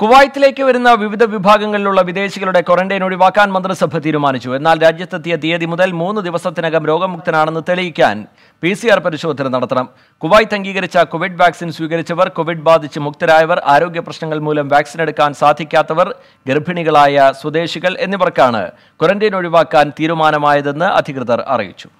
കുവൈത്തിലേക്ക് വരുന്ന വിവിധ വിഭാഗങ്ങളിലുള്ള വിദേശികളുടെ ക്വാറന്റൈൻ ഒഴിവാക്കാൻ മന്ത്രിസഭ തീരുമാനിച്ചു. എന്നാൽ രാജ്യത്തെത്തിയ തീയതി മുതൽ മൂന്ന് ദിവസത്തിനകം രോഗമുക്തനാണെന്ന് തെളിയിക്കാൻ പി സി ആർ പരിശോധന നടത്തണം. കുവൈത്ത് അംഗീകരിച്ച കോവിഡ് വാക്സിൻ സ്വീകരിച്ചവർ കോവിഡ് ബാധിച്ച് മുക്തരായവർ ആരോഗ്യ പ്രശ്നങ്ങൾ മൂലം വാക്സിൻ എടുക്കാൻ സാധിക്കാത്തവർ ഗർഭിണികളായ സ്വദേശികൾ എന്നിവർക്കാണ് ക്വാറന്റൈൻ ഒഴിവാക്കാൻ തീരുമാനമായതെന്ന് അധികൃതർ അറിയിച്ചു.